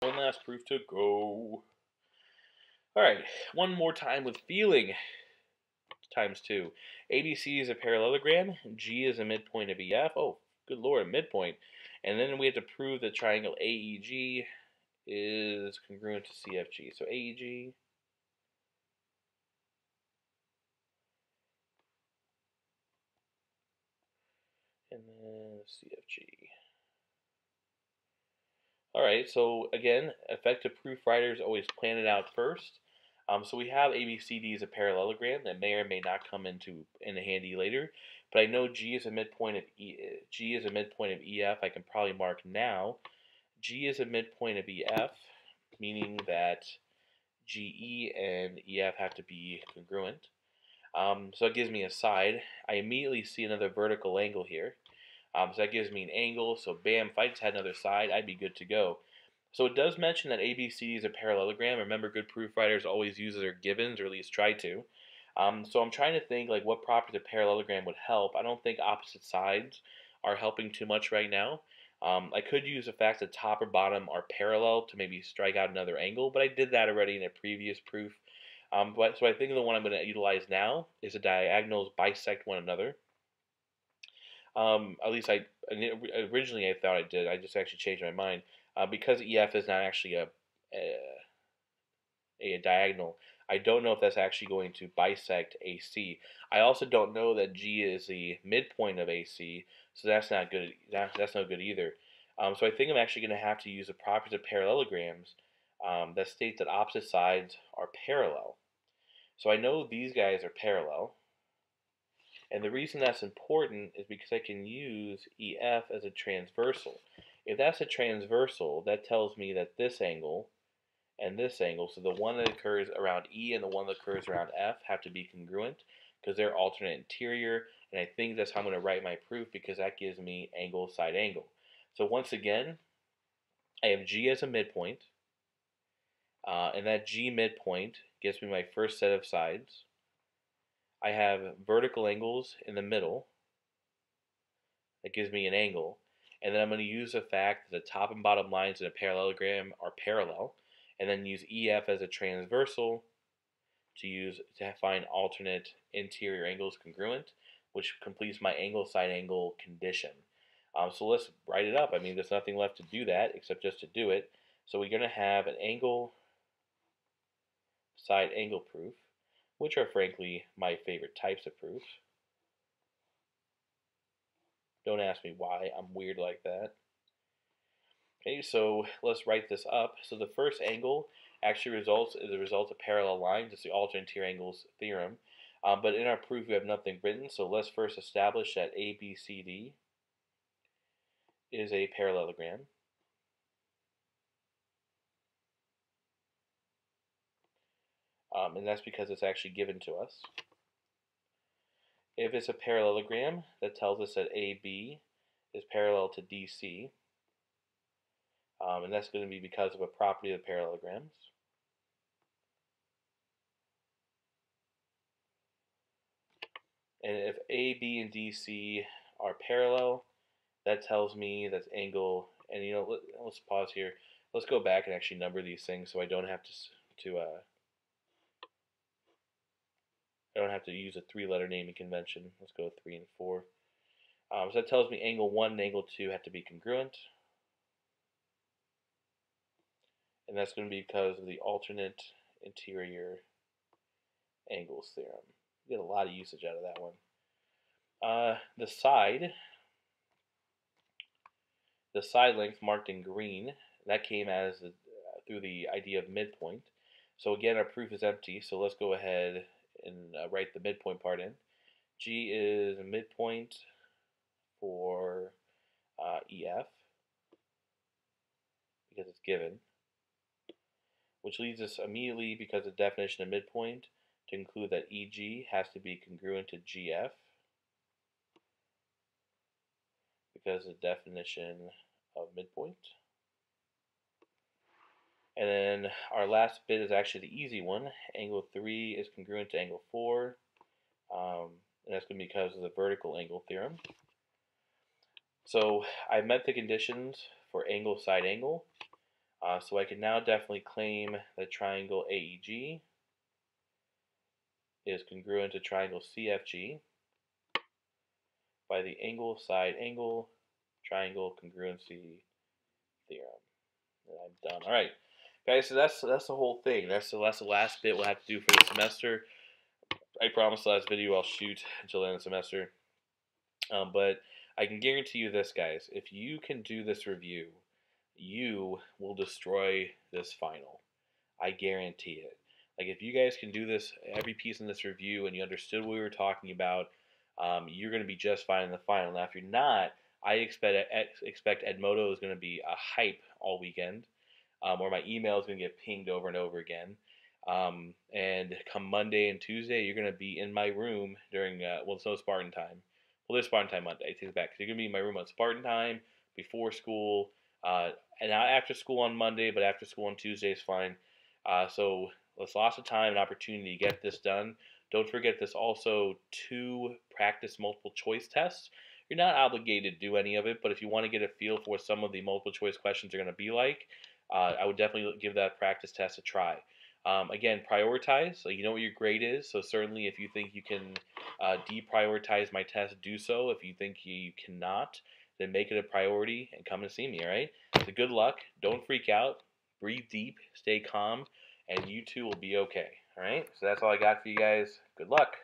One last proof to go. Alright, one more time with feeling. Times two. ABC is a parallelogram. G is a midpoint of EF. Oh, good lord, a midpoint. And then we have to prove that triangle AEG is congruent to CFG. So AEG and then CFG. All right, so again, effective proof writers always plan it out first. Um, so we have ABCD as a parallelogram that may or may not come into in handy later. But I know G is a midpoint of e, G is a midpoint of EF. I can probably mark now. G is a midpoint of EF, meaning that GE and EF have to be congruent. Um, so it gives me a side. I immediately see another vertical angle here. Um, so that gives me an angle. So bam, if I just had another side, I'd be good to go. So it does mention that ABCD is a parallelogram. Remember, good proof writers always use their givens, or at least try to. Um, so I'm trying to think like what properties of parallelogram would help. I don't think opposite sides are helping too much right now. Um, I could use the fact that top or bottom are parallel to maybe strike out another angle, but I did that already in a previous proof. Um, but, so I think the one I'm going to utilize now is the diagonals bisect one another. Um, at least I originally I thought I did. I just actually changed my mind uh, because EF is not actually a, a, a diagonal. I don't know if that's actually going to bisect AC. I also don't know that G is the midpoint of AC, so that's not good. That, that's no good either. Um, so I think I'm actually going to have to use the properties of parallelograms um, that state that opposite sides are parallel. So I know these guys are parallel. And the reason that's important is because I can use EF as a transversal. If that's a transversal, that tells me that this angle and this angle, so the one that occurs around E and the one that occurs around F have to be congruent because they're alternate interior. And I think that's how I'm going to write my proof because that gives me angle side angle. So once again, I have G as a midpoint. Uh, and that G midpoint gives me my first set of sides. I have vertical angles in the middle. That gives me an angle. And then I'm going to use the fact that the top and bottom lines in a parallelogram are parallel. And then use EF as a transversal to use to find alternate interior angles congruent, which completes my angle side angle condition. Um, so let's write it up. I mean, there's nothing left to do that except just to do it. So we're going to have an angle side angle proof which are frankly my favorite types of proofs. Don't ask me why, I'm weird like that. Okay, so let's write this up. So the first angle actually results is a result of parallel lines. It's the alternate angles theorem. Um, but in our proof, we have nothing written. So let's first establish that ABCD is a parallelogram. Um, and that's because it's actually given to us. If it's a parallelogram, that tells us that AB is parallel to DC, um, and that's going to be because of a property of parallelograms. And if AB and DC are parallel, that tells me that's angle, and you know, let, us pause here. Let's go back and actually number these things so I don't have to, to uh, I don't have to use a three-letter naming convention. Let's go three and four. Um, so that tells me angle 1 and angle 2 have to be congruent. And that's going to be because of the alternate interior angles theorem. You get a lot of usage out of that one. Uh, the side, the side length marked in green, that came as uh, through the idea of midpoint. So again, our proof is empty, so let's go ahead and uh, write the midpoint part in. G is a midpoint for uh, EF because it's given, which leads us immediately, because of the definition of midpoint, to include that EG has to be congruent to GF because of the definition of midpoint. And then our last bit is actually the easy one. Angle 3 is congruent to angle 4. Um, and that's going to be because of the vertical angle theorem. So I met the conditions for angle side angle. Uh, so I can now definitely claim that triangle AEG is congruent to triangle CFG by the angle side angle triangle congruency theorem. And I'm done. All right, guys. So that's that's the whole thing. That's the that's the last bit we'll have to do for the semester. I promise the last video I'll shoot until the end of the semester. Um, but I can guarantee you this, guys. If you can do this review, you will destroy this final. I guarantee it. Like if you guys can do this, every piece in this review, and you understood what we were talking about, um, you're going to be just fine in the final. Now, if you're not, I expect expect Edmodo is going to be a hype all weekend, um, or my email is going to get pinged over and over again. Um, and come Monday and Tuesday, you're going to be in my room during uh, well, it's no Spartan time. Well, there's Spartan time Monday. I take it back. You're going to be in my room on Spartan time before school, uh, and not after school on Monday, but after school on Tuesday is fine. Uh, so it's lots of time and opportunity to get this done. Don't forget this also two practice multiple choice tests. You're not obligated to do any of it, but if you want to get a feel for what some of the multiple choice questions are going to be like, uh, I would definitely give that practice test a try. Um, again, prioritize. So you know what your grade is. So certainly, if you think you can uh, deprioritize my test, do so. If you think you cannot, then make it a priority and come and see me. All right. So good luck. Don't freak out. Breathe deep. Stay calm, and you too will be okay. All right. So that's all I got for you guys. Good luck.